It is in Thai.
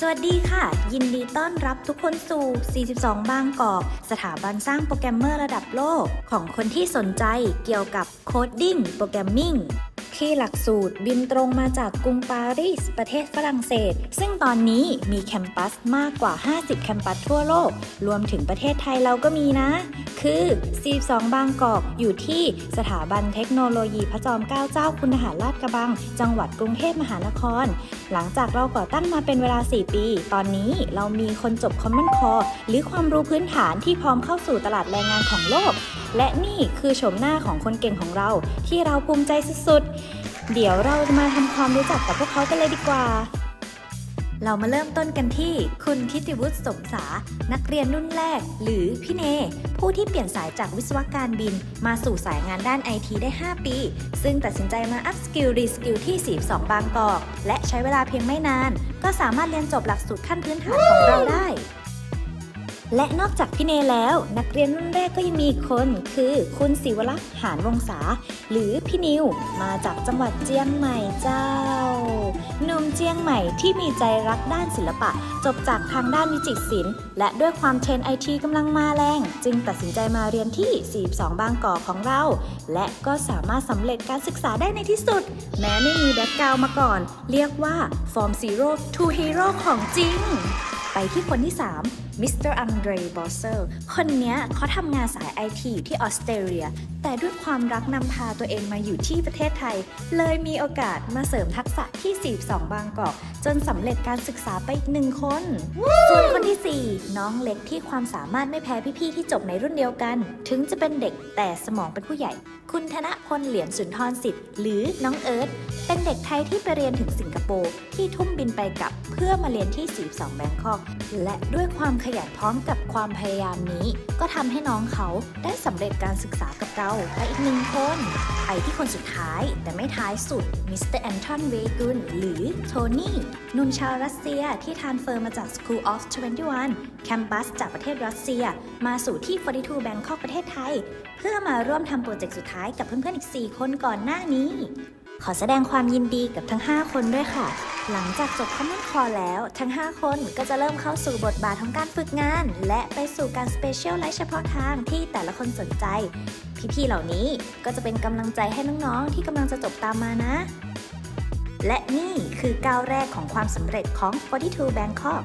สวัสดีค่ะ ยินดีต้อนรับทุกคนสู่ 42 Bangkok สถาบันสร้างโปรแกรมเมอร์ระดับโลก ของคนที่สนใจเกี่ยวกับ coding programming ที่หลักสูตรบินตรงมาจากกรุงปารีส ประเทศฝรั่งเศส ซึ่งตอนนี้มี campus มากกว่า 50 campus ทั่วโลก รวมถึงประเทศไทยเราก็มีนะ คือ 42 Bangkok อยู่ที่สถาบันเทคโนโลยีพระจอมเกล้าเจ้าคุณทหารลาดกระบัง จังหวัดกรุงเทพมหานคร หลังจากเราก่อตั้งมาเป็นเวลา 4 ปี ตอนนี้เรามีคนจบคอมมอนคอร์หรือความรู้พื้นฐานที่พร้อมเข้าสู่ตลาดแรงงานของโลก และนี่คือโฉมหน้าของคนเก่งของเราที่เราภูมิใจสุดๆ เดี๋ยวเราจะมาทำความรู้จักกับพวกเขากันเลยดีกว่า เรามาเริ่มต้นกันที่ คุณทิติวุฒิสมสา นักเรียนรุ่นแรก หรือพี่เน ผู้ที่เปลี่ยนสายจากวิศวการบิน มาสู่สายงานด้านไอทีได้ 5 ปี ซึ่งตัดสินใจมา upskill reskill ที่ 42 Bangkok และใช้เวลาเพียงไม่นาน ก็สามารถเรียนจบหลักสูตรขั้นพื้นฐานของเราได้ และนอกจากพี่เนแล้ว นักเรียนรุ่นแรกก็ยังมีคนคือคุณศิวลักษ์หานวงศาหรือพี่นิวมาจากจังหวัดเชียงใหม่เจ้าหนุ่มเชียงใหม่ที่มีใจรักด้านศิลปะ จบจากทางด้านวิจิตรศิลป์และด้วยความเทรนไอทีกำลังมาแรง จึงตัดสินใจมาเรียนที่ 42 Bangkok ของเรา และก็สามารถสำเร็จการศึกษาได้ในที่สุด แม้ไม่มี background มาก่อน เรียกว่า From Zero to Hero ของจริง ไปที่คนที่ 3 มิสเตอร์อันเดรบอสเซอร์คนนี้เขาทำงานสายไอทีอยู่ที่ออสเตรเลีย แต่ด้วยความรักนำพาตัวเองมาอยู่ที่ประเทศไทย เลยมีโอกาสมาเสริมทักษะที่ 42 Bangkok จนสำเร็จการศึกษาไปอีกหนึ่งคน ส่วนคนที่ 4 น้องเล็กที่ความสามารถไม่แพ้พี่ๆที่จบในรุ่นเดียวกัน ถึงจะเป็นเด็กแต่สมองเป็นผู้ใหญ่ คุณธนพลเหรียญสุนทรสิทธิ์หรือน้องเอิร์ธเป็นเด็กไทยที่ไปเรียนถึงสิงคโปร์ที่ทุ่มบินไปกลับเพื่อมาเรียนที่ 42 Bangkok และด้วยความขยันพร้อมกับความพยายามนี้ ก็ทำให้น้องเขาได้สำเร็จการศึกษากับเราไปอีกหนึ่งคนไปที่คนสุดท้ายแต่ไม่ท้ายสุดมิสเตอร์แอนทอนเวกุนหรือโทนี่หนุ่มชาวรัสเซียที่ transfer มาจาก School of 21 campus จากประเทศรัสเซีย มาสู่ที่ 42 Bangkok ประเทศไทย เพื่อมาร่วมทำ project สุดท้ายกับเพื่อนๆอีก 4 คนก่อนหน้านี้ ขอแสดงความยินดีกับทั้ง 5 คนด้วยค่ะ หลังจากจบ common core แล้ว ทั้ง 5 คนก็จะเริ่มเข้าสู่บทบาทของการฝึกงาน และไปสู่การ specialize เฉพาะทางที่แต่ละคนสนใจ พี่ๆเหล่านี้ก็จะเป็นกำลังใจให้น้องๆที่กำลังจะจบตามมานะ และนี่คือก้าวแรกของความสำเร็จของ42 Bangkok